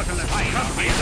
bottomless company